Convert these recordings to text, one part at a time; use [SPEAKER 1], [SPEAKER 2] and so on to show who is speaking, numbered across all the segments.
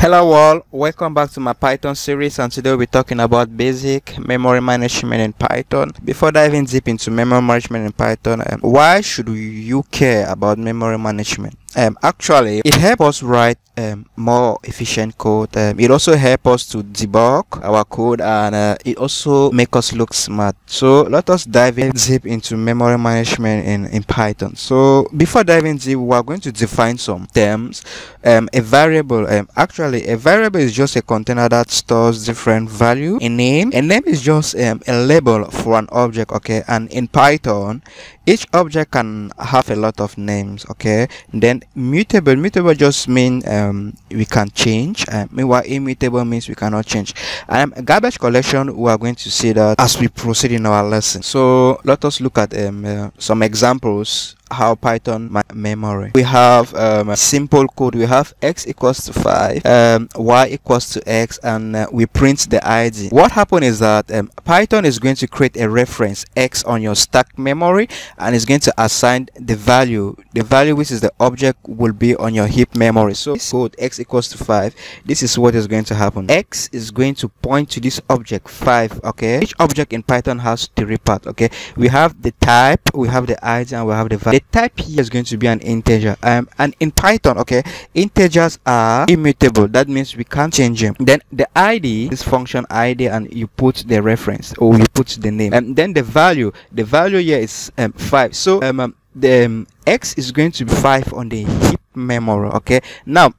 [SPEAKER 1] Hello all, welcome back to my Python series and today we'll be talking about basic memory management in Python. Before diving deep into memory management in Python, um, why should you care about memory management? Um, actually, it helps us write um, more efficient code. Um, it also helps us to debug our code and uh, it also makes us look smart. So let us dive in deep into memory management in, in Python. So before diving deep, we are going to define some terms. Um, a variable, um, actually a variable is just a container that stores different value. A name, a name is just um, a label for an object, okay? And in Python, each object can have a lot of names, okay? then mutable mutable just mean um, we can change. Uh, meanwhile immutable means we cannot change. Um garbage collection we are going to see that as we proceed in our lesson. So let us look at um, uh, some examples how Python memory. We have um, simple code. We have x equals to 5, um, y equals to x, and uh, we print the ID. What happened is that um, Python is going to create a reference x on your stack memory and it's going to assign the value. The value which is the object will be on your heap memory. So this code x equals to 5. This is what is going to happen. x is going to point to this object 5. Okay. Each object in Python has three parts. Okay. We have the type, we have the ID, and we have the value type here is going to be an integer um and in python okay integers are immutable. That means we can't change them. Then the id this function id and you put the reference or you put the name. And then the value the value here is um, 5 so um, um the um, x is going to be 5 on the heap memory okay? Now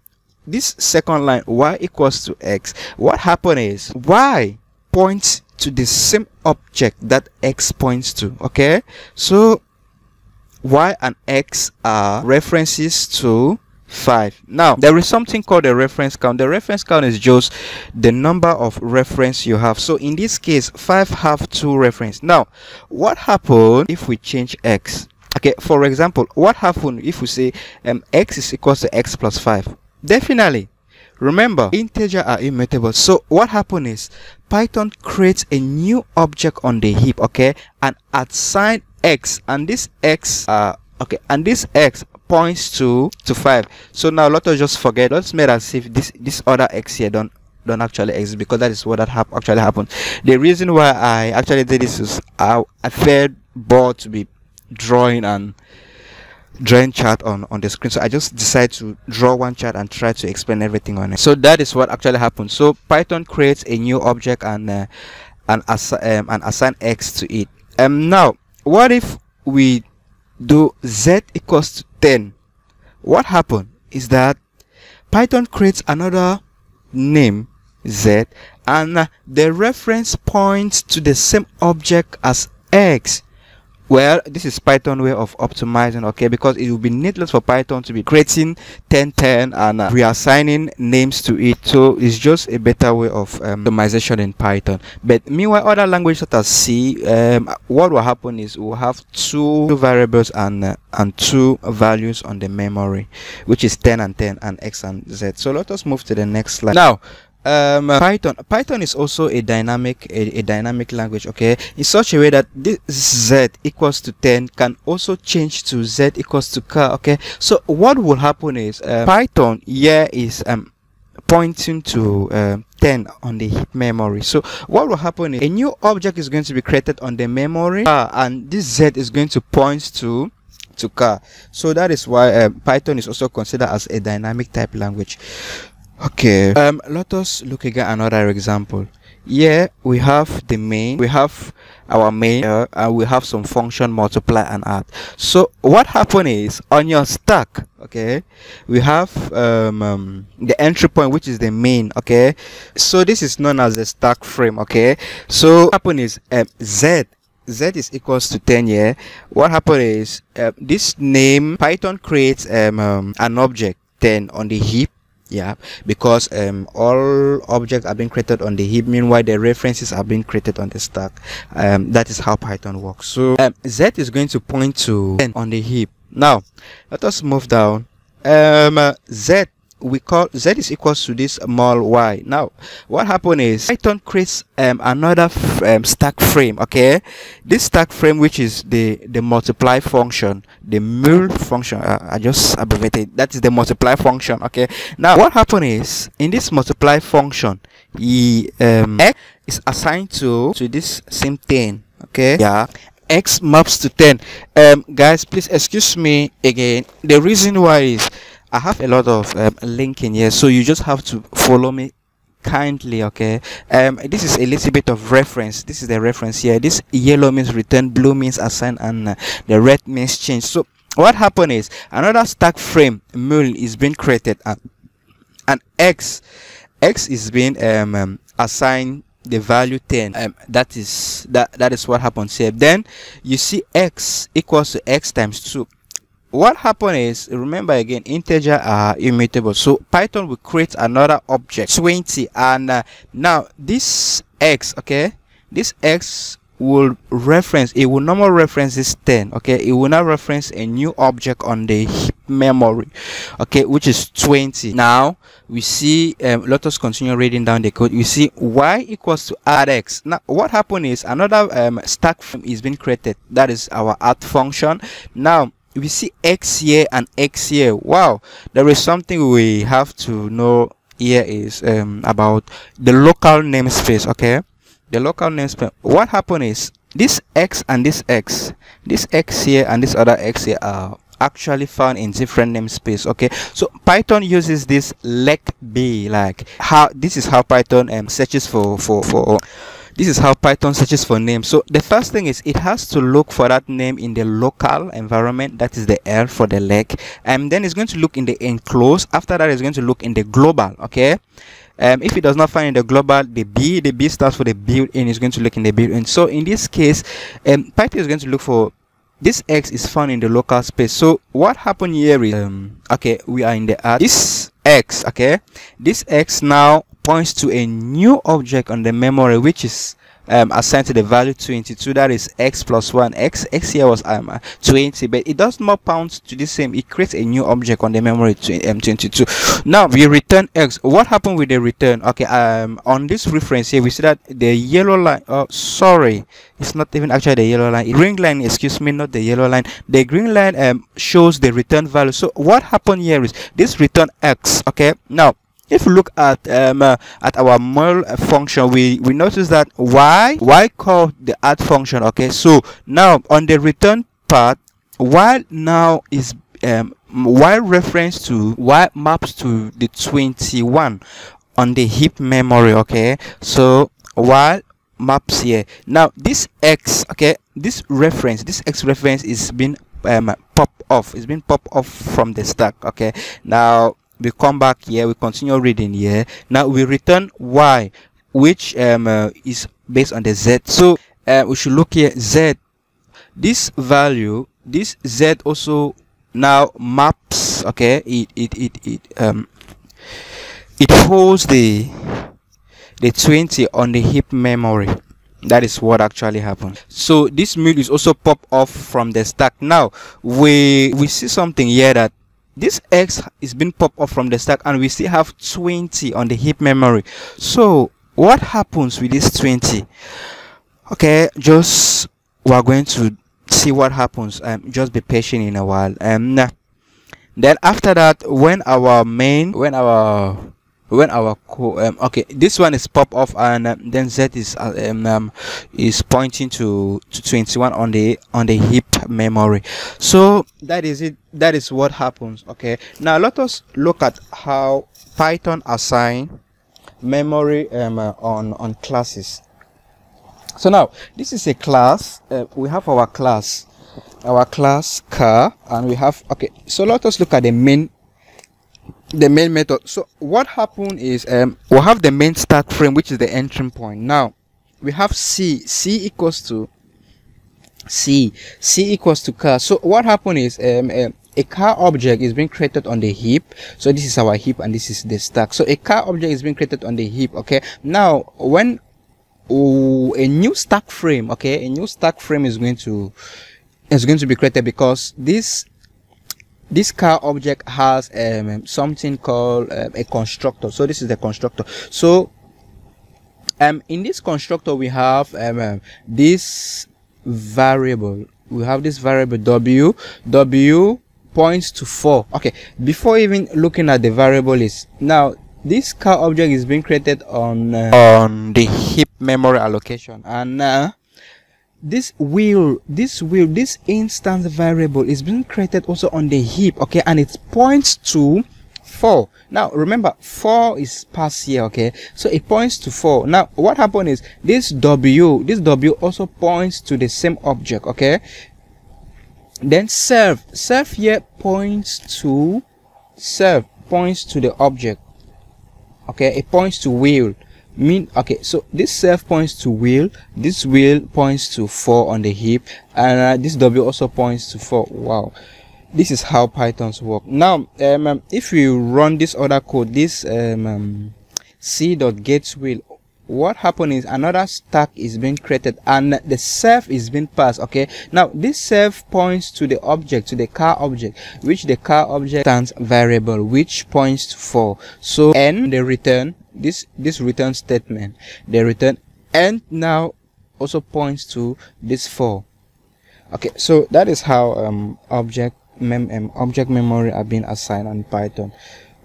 [SPEAKER 1] this second line y equals to x. What happened is y points to the same object that x points to okay? So y and x are references to 5 now there is something called a reference count. The reference count is just the number of reference you have. So in this case 5 have two reference. Now what happen if we change x? Okay for example what happen if we say um, x is equals to x plus 5 definitely. Remember integer are immutable. So what happen is python creates a new object on the heap okay? And assign x and this x uh okay and this x points to to 5 so now let us just forget let's make as if this this other x here don't don't actually exist because that is what that hap actually happened. The reason why i actually did this is i, I felt bored to be drawing and drawing chart on on the screen. So i just decided to draw one chart and try to explain everything on it. So that is what actually happened. So python creates a new object and uh, and, assi um, and assign x to it. Um now what if we do z equals to 10 what happened is that python creates another name z and the reference points to the same object as x well this is python way of optimizing okay? Because it will be needless for python to be creating 1010 and uh, reassigning names to it. So it's just a better way of um, optimization in python. But meanwhile other languages such as c um, what will happen is we'll have two, variables and uh, and two values on the memory which is 10 and 10 and x and z. So let us move to the next slide. Now um, Python. Python is also a dynamic a, a, dynamic language. Okay, in such a way that this z equals to 10 can also change to z equals to car. Okay, so what will happen is uh, Python here is um pointing to uh, 10 on the heap memory so what will happen is a new object is going to be created on the memory uh, and this z is going to point to to car so that is why uh, python is also considered as a dynamic type language okay. Um let us look again another example. Here we have the main we have our main uh, and we have some function multiply and add. So what happened is on your stack okay we have um, um, the entry point which is the main okay? So this is known as the stack frame okay? So what is um, z z is equals to 10 here. What happened is uh, this name python creates um, um, an object 10 on the heap yeah because um, all objects are being created on the heap. Meanwhile the references are being created on the stack. Um, that is how python works. So um, z is going to point to 10 on the heap. Now let us move down. Um, uh, z we call z is equals to this mul y. Now what happened is python creates um, another um, stack frame okay? This stack frame which is the the multiply function the mul function uh, i just abbreviated that is the multiply function okay? Now what happened is in this multiply function he um, x is assigned to to this same thing okay? Yeah. X maps to 10 um guys please excuse me again. The reason why is i have a lot of um, linking here so you just have to follow me kindly okay? Um this is a little bit of reference. This is the reference here. This yellow means return blue means assign and uh, the red means change. So what happened is another stack frame mul is being created and, and x. X is being um, um assigned the value 10 um, that is that that is what happens here. Then you see x equals to x times 2 what happened is remember again integer are immutable. So python will create another object 20 and uh, now this x okay this x will reference it will normally reference this 10 okay? It will now reference a new object on the memory okay which is 20 now we see um, let us continue reading down the code. We see y equals to add x. Now what happened is another um, stack frame is being created. That is our add function. Now we see x here and x here. Wow there is something we have to know here is um, about the local namespace okay? The local namespace. What happened is this x and this x this x here and this other x here are actually found in different namespace okay? So python uses this lec b like how this is how python um, searches for for for this is how python searches for names. So the first thing is it has to look for that name in the local environment that is the l for the LEGB and then it's going to look in the enclosed. After that it's going to look in the global okay? Um, if it does not find in the global the b the b starts for the built-in is going to look in the built-in so in this case um, python is going to look for this x is found in the local space. So what happened here is um, okay we are in the this x okay? This x now points to a new object on the memory which is um, assigned to the value 22 that is x plus 1 x x here was um, 20 but it does not point to the same it creates a new object on the memory to um, 22 now we return x. What happened with the return? Okay um on this reference here we see that the yellow line oh sorry it's not even actually the yellow line green line excuse me not the yellow line. The green line um shows the return value. So what happened here is this return x okay? Now if we look at um, uh, at our mul function we we notice that y y called the add function okay? So now on the return part y now is um, reference to y maps to the 21 on the heap memory okay? So y maps here. Now this x okay? This reference this x reference is being um, pop off. It's been pop off from the stack okay? Now we come back here we continue reading here. Now we return y which um, uh, is based on the z. So uh, we should look here z. This value this z also now maps okay? It it it, it um it holds the the 20 on the heap memory. That is what actually happened. So this mul is also pop off from the stack. Now we we see something here that this x is being popped off from the stack and we still have 20 on the heap memory. So what happens with this 20 okay just we're going to see what happens. Um just be patient in a while. Um then after that when our main when our when our um, okay this one is pop off and um, then z is uh, um, um, is pointing to, to 21 on the on the heap memory. So that is it. That is what happens okay? Now let us look at how python assign memory um, uh, on on classes. So now this is a class uh, we have our class our class car and we have okay so let us look at the main the main method. So what happened is um we'll have the main start frame which is the entry point. Now we have c. C equals to c. C equals to car. So what happened is um, um, a car object is being created on the heap so this is our heap and this is the stack. So a car object is being created on the heap okay? Now when oh, a new stack frame okay? A new stack frame is going to is going to be created because this this car object has um, something called uh, a constructor. So this is the constructor. So um in this constructor we have um, um, this variable. We have this variable w w points to 4 okay before even looking at the variable is now this car object is being created on uh, on the heap memory allocation. and uh, this wheel this wheel this instance variable is being created also on the heap okay? And it points to 4 now remember 4 is past here okay? So it points to 4 now what happened is this w this w also points to the same object okay? Then self self here points to self points to the object okay? It points to wheel mean okay so this self points to wheel this wheel points to 4 on the heap and uh, this w also points to 4 wow. This is how pythons work. Now um, um, if we run this other code this um, um, wheel. what happened is another stack is being created and the self is being passed okay? Now this self points to the object to the car object which the car object stands variable which points to 4 so n the return this this return statement the return and now also points to this 4 okay so that is how um object mem um, object memory are being assigned on python.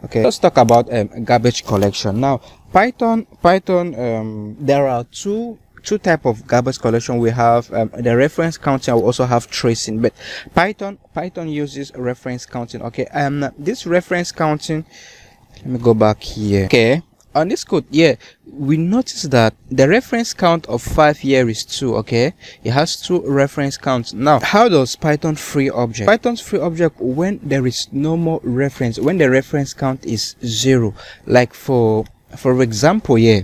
[SPEAKER 1] Okay let's talk about um, garbage collection. Now python python um, there are two two type of garbage collection. We have um, the reference counting we also have tracing but python python uses reference counting. Okay um this reference counting let me go back here. Okay on this code yeah we notice that the reference count of 5 here is 2 okay? It has two reference counts. Now how does python free object? Python's free object when there is no more reference when the reference count is 0 like for for example yeah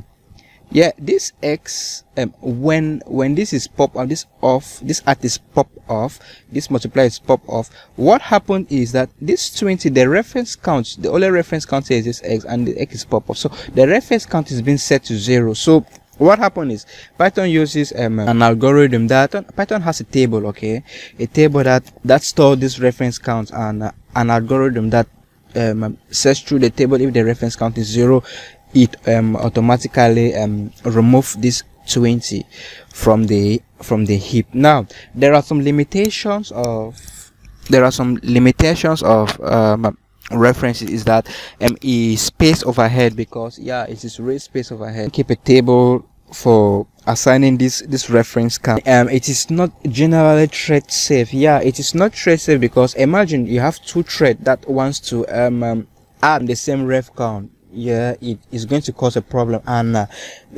[SPEAKER 1] yeah this x um, when when this is pop on this off this at is pop off this multiply is pop off what happened is that this 20 the reference count the only reference count is this x and the x is pop off. So the reference count is being set to zero. So what happened is python uses um, an algorithm that python has a table okay? A table that that stores this reference count and uh, an algorithm that um, says through the table if the reference count is zero it um, automatically um, remove this 20 from the from the heap now there are some limitations of there are some limitations of um, references is that um is space overhead because yeah it is really space overhead. Keep a table for assigning this this reference count um it is not generally thread safe. Yeah it is not thread safe because imagine you have two thread that wants to um, um add the same ref count yeah it is going to cause a problem. And uh,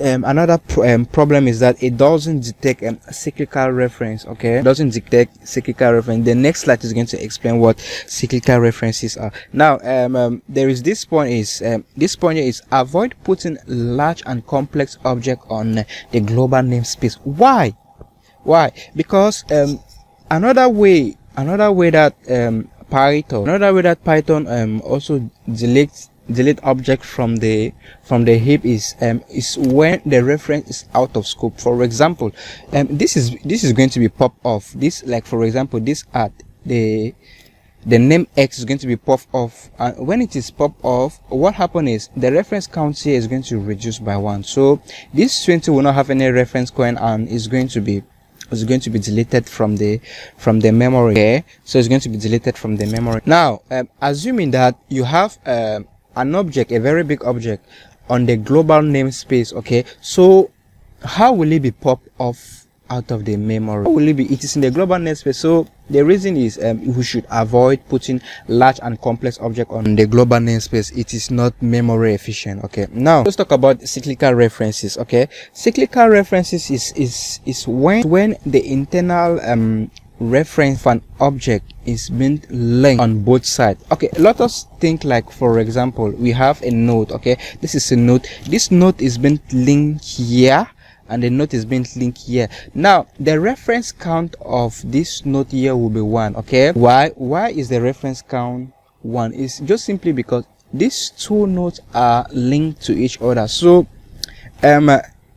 [SPEAKER 1] um, another um, problem is that it doesn't detect um, a cyclical reference okay? It doesn't detect cyclical reference. The next slide is going to explain what cyclical references are. Now um, um there is this point is um, this point is avoid putting large and complex object on the global namespace. Why? Why? Because another way another way that python another way that python also deletes delete object from the from the heap is um, is when the reference is out of scope. For example um, this is this is going to be pop off. This like for example this at the the name x is going to be pop off. And when it is pop off what happen is the reference count here is going to reduce by one. So this 20 will not have any reference coin and is going to be is going to be deleted from the from the memory. Okay? so it's going to be deleted from the memory. Now um, assuming that you have um, an object a very big object on the global namespace okay? So how will it be popped off out of the memory? How will it be? It is in the global namespace. So the reason is um, we should avoid putting large and complex object on the global namespace. It is not memory efficient okay? Now let's talk about cyclical references okay? Cyclical references is is is when when the internal um reference for an object is being linked on both sides. Okay let us think like for example we have a node okay? This is a node this node is being linked here and the node is being linked here. Now the reference count of this node here will be one okay? Why why is the reference count one? Is just simply because these two nodes are linked to each other. So um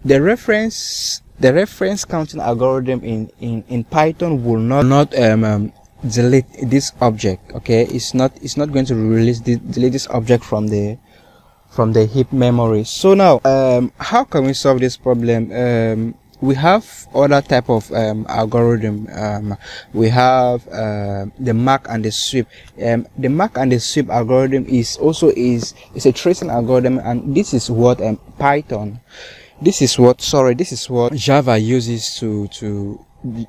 [SPEAKER 1] the reference the reference counting algorithm in in in python will not not um, um, delete this object okay? It's not it's not going to release the, delete this object from the from the heap memory. So now um, how can we solve this problem? Um, we have other type of um, algorithm. Um, we have uh, the mark and the sweep. Um, the mark and the sweep algorithm is also is is a tracing algorithm and this is what um, python this is what sorry this is what java uses to to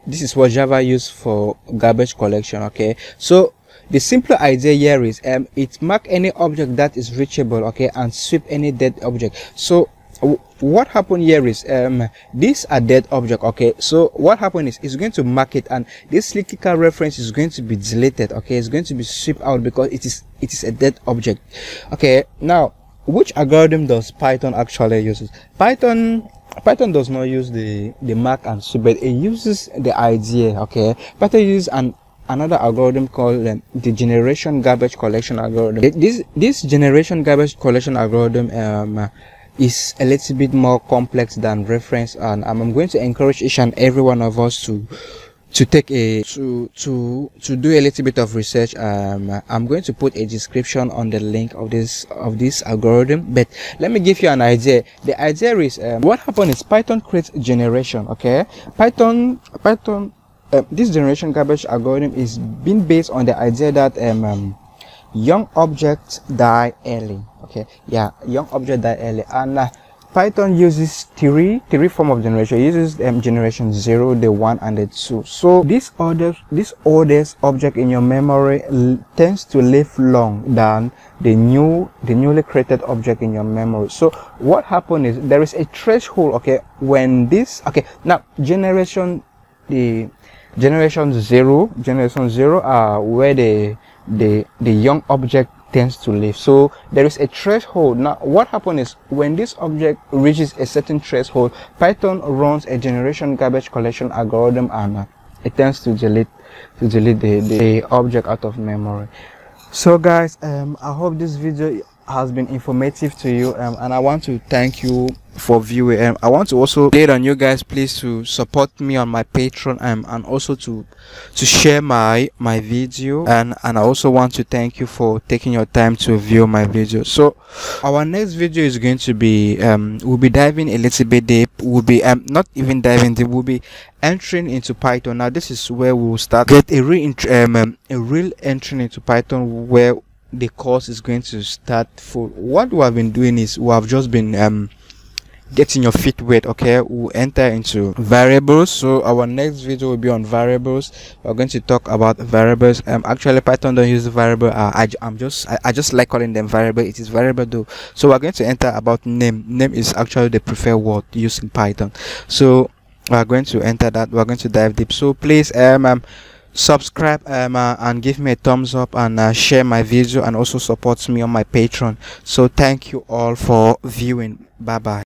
[SPEAKER 1] this is what java use for garbage collection okay? So the simple idea here is um it mark any object that is reachable okay and sweep any dead object. So what happened here is um this a dead object okay? So what happened is it's going to mark it and this lexical reference is going to be deleted okay? It's going to be swept out because it is it is a dead object. Okay now which algorithm does python actually uses python python does not use the the mark and sweep but it uses the idea okay? Python uses an another algorithm called um, the generation garbage collection algorithm. This this generation garbage collection algorithm um is a little bit more complex than reference and I'm going to encourage each and every one of us to to take a to to to do a little bit of research um i'm going to put a description on the link of this of this algorithm but let me give you an idea. The idea is um, what happened is python creates generation okay? Python python uh, this generation garbage algorithm is being based on the idea that um, um young objects die early okay? Yeah young object die early. And uh, python uses three three form of generation. It uses um, generation zero the one and the two. So this order this oldest object in your memory tends to live long than the new the newly created object in your memory. So what happened is there is a threshold okay when this okay now generation the generation zero generation zero are where the the the young object tends to live so there is a threshold. Now what happens is when this object reaches a certain threshold python runs a generation garbage collection algorithm and uh, it tends to delete to delete the, the object out of memory. So guys um i hope this video has been informative to you um, and i want to thank you for viewing. Um, i want to also plead on you guys please to support me on my patreon um, and also to to share my my video. And and i also want to thank you for taking your time to view my video. So our next video is going to be um we'll be diving a little bit deep. We'll be um not even diving deep. We'll be entering into python. Now this is where we'll start. Get a real um, um, a real entry into python where the course is going to start for what we have been doing is we have just been um getting your feet wet okay? We'll enter into variables. So our next video will be on variables. We're going to talk about variables. Um actually python don't use variable. Uh, I, i'm just I, I just like calling them variable. It is variable though. So we're going to enter about name. Name is actually the preferred word used in python. So we're going to enter that. We're going to dive deep. So please um, um subscribe um, uh, and give me a thumbs up and uh, share my video and also support me on my patreon. So thank you all for viewing. Bye bye